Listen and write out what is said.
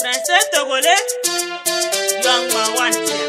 Français Togolais, young man wanted.